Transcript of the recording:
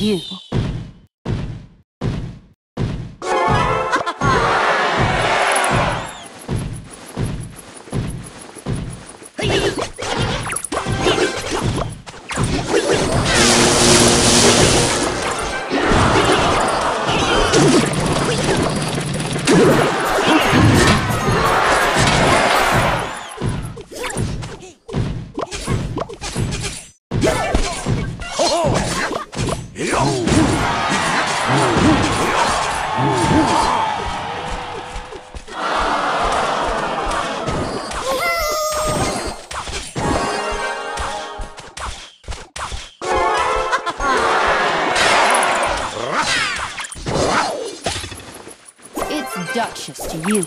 you. Duchess to you.